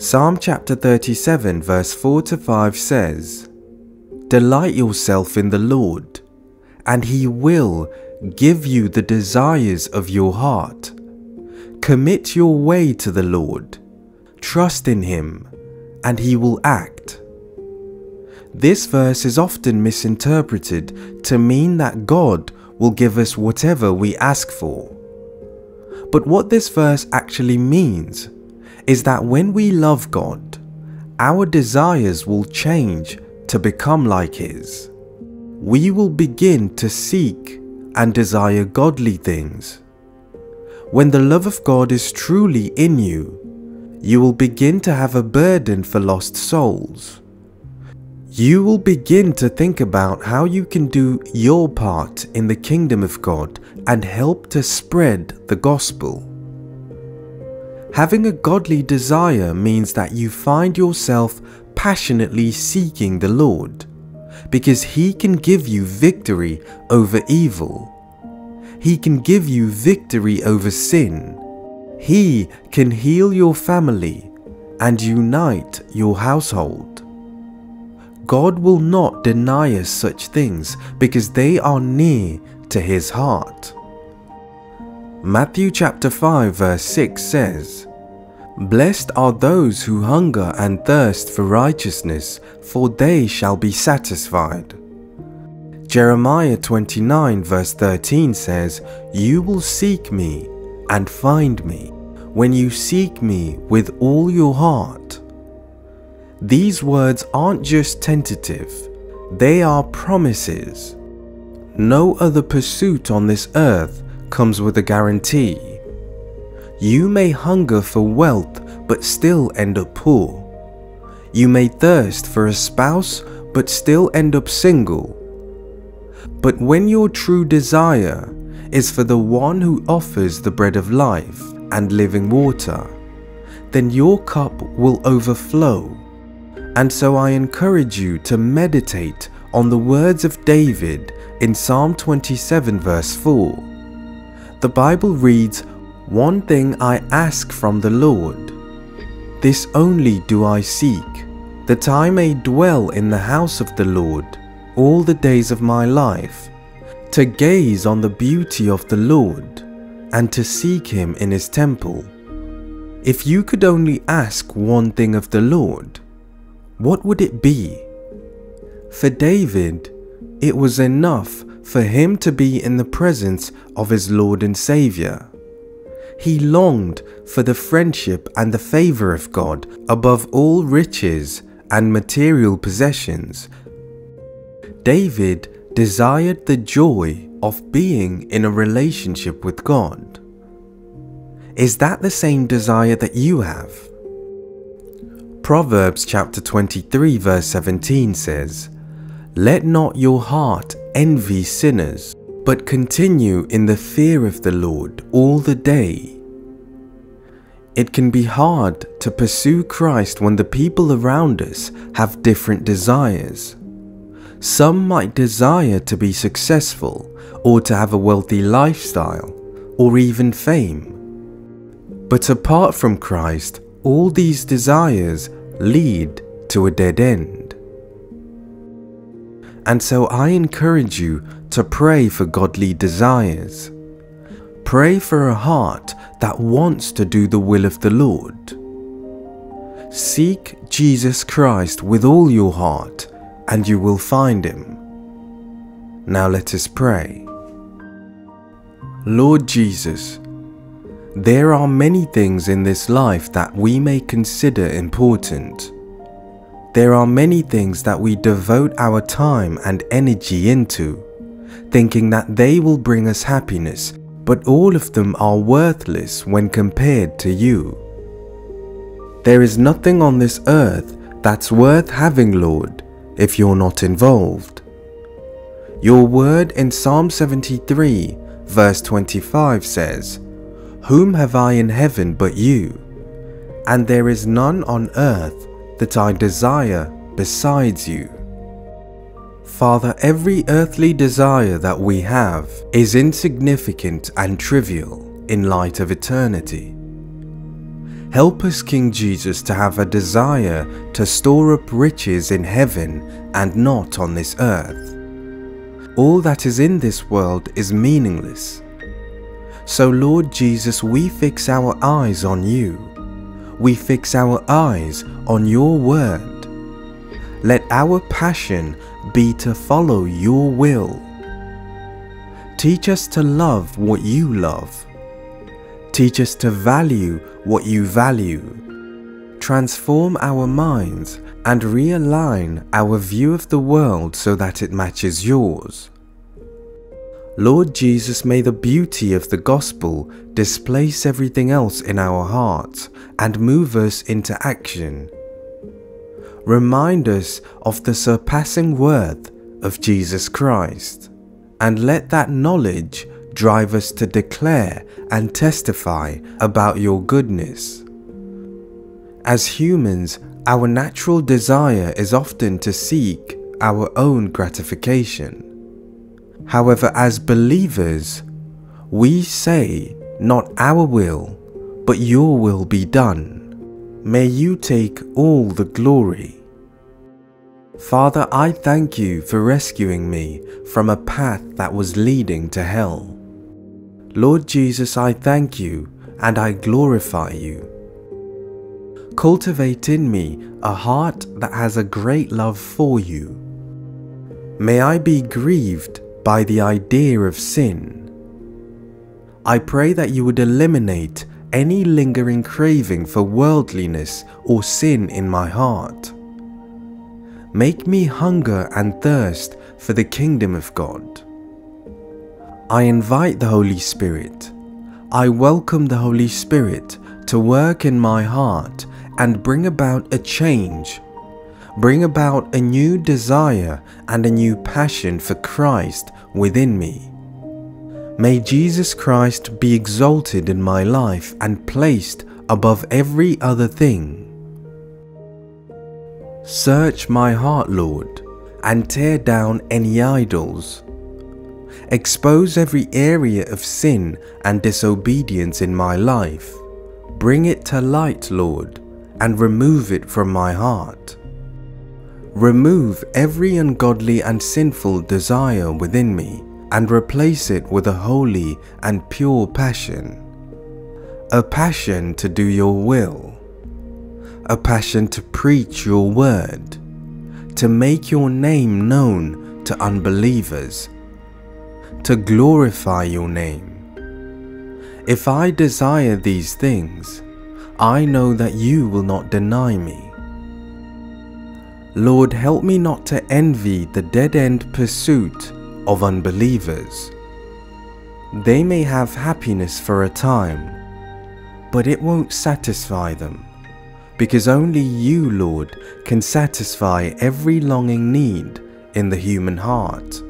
Psalm chapter 37, verse 4 to 5 says, Delight yourself in the Lord, and He will give you the desires of your heart. Commit your way to the Lord, trust in Him, and He will act. This verse is often misinterpreted to mean that God will give us whatever we ask for. But what this verse actually means is that when we love God, our desires will change to become like His. We will begin to seek and desire godly things. When the love of God is truly in you, you will begin to have a burden for lost souls. You will begin to think about how you can do your part in the kingdom of God and help to spread the gospel. Having a godly desire means that you find yourself passionately seeking the Lord, because He can give you victory over evil. He can give you victory over sin. He can heal your family and unite your household. God will not deny us such things because they are near to His heart. Matthew chapter 5 verse 6 says, Blessed are those who hunger and thirst for righteousness, for they shall be satisfied. Jeremiah 29 verse 13 says, You will seek me and find me when you seek me with all your heart. These words aren't just tentative, they are promises. No other pursuit on this earth comes with a guarantee. You may hunger for wealth but still end up poor. You may thirst for a spouse but still end up single. But when your true desire is for the one who offers the bread of life and living water, then your cup will overflow. And so I encourage you to meditate on the words of David in Psalm 27 verse 4. The Bible reads, One thing I ask from the Lord, this only do I seek, that I may dwell in the house of the Lord all the days of my life, to gaze on the beauty of the Lord, and to seek him in his temple. If you could only ask one thing of the Lord, what would it be? For David, it was enough for him to be in the presence of his Lord and Saviour. He longed for the friendship and the favour of God above all riches and material possessions. David desired the joy of being in a relationship with God. Is that the same desire that you have? Proverbs chapter 23 verse 17 says, Let not your heart envy sinners, but continue in the fear of the Lord all the day. It can be hard to pursue Christ when the people around us have different desires. Some might desire to be successful or to have a wealthy lifestyle or even fame. But apart from Christ, all these desires lead to a dead end. And so I encourage you to pray for godly desires. Pray for a heart that wants to do the will of the Lord. Seek Jesus Christ with all your heart and you will find him. Now let us pray. Lord Jesus, there are many things in this life that we may consider important. There are many things that we devote our time and energy into, thinking that they will bring us happiness, but all of them are worthless when compared to you. There is nothing on this earth that's worth having, Lord, if you're not involved. Your word in Psalm 73, verse 25 says, Whom have I in heaven but you? And there is none on earth that I desire besides you. Father, every earthly desire that we have is insignificant and trivial in light of eternity. Help us, King Jesus, to have a desire to store up riches in heaven and not on this earth. All that is in this world is meaningless. So, Lord Jesus, we fix our eyes on you. We fix our eyes on your word. Let our passion be to follow your will. Teach us to love what you love. Teach us to value what you value. Transform our minds and realign our view of the world so that it matches yours. Lord Jesus, may the beauty of the gospel displace everything else in our hearts and move us into action. Remind us of the surpassing worth of Jesus Christ, and let that knowledge drive us to declare and testify about your goodness. As humans, our natural desire is often to seek our own gratification. However, as believers, we say, Not our will, but your will be done. May you take all the glory. Father, I thank you for rescuing me from a path that was leading to hell. Lord Jesus, I thank you and I glorify you. Cultivate in me a heart that has a great love for you. May I be grieved by the idea of sin. I pray that you would eliminate any lingering craving for worldliness or sin in my heart. Make me hunger and thirst for the kingdom of God. I invite the Holy Spirit. I welcome the Holy Spirit to work in my heart and bring about a change. Bring about a new desire and a new passion for Christ within me. May Jesus Christ be exalted in my life and placed above every other thing. Search my heart, Lord, and tear down any idols. Expose every area of sin and disobedience in my life. Bring it to light, Lord, and remove it from my heart. Remove every ungodly and sinful desire within me and replace it with a holy and pure passion. A passion to do your will. A passion to preach your word. To make your name known to unbelievers. To glorify your name. If I desire these things, I know that you will not deny me. Lord, help me not to envy the dead end pursuit of unbelievers. They may have happiness for a time, but it won't satisfy them, because only you, Lord, can satisfy every longing need in the human heart.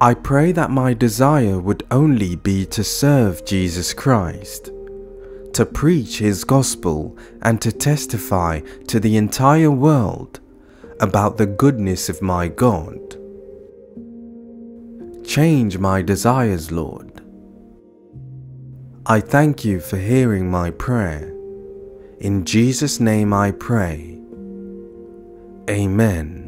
I pray that my desire would only be to serve Jesus Christ to preach His gospel and to testify to the entire world about the goodness of my God. Change my desires, Lord. I thank you for hearing my prayer. In Jesus' name I pray. Amen.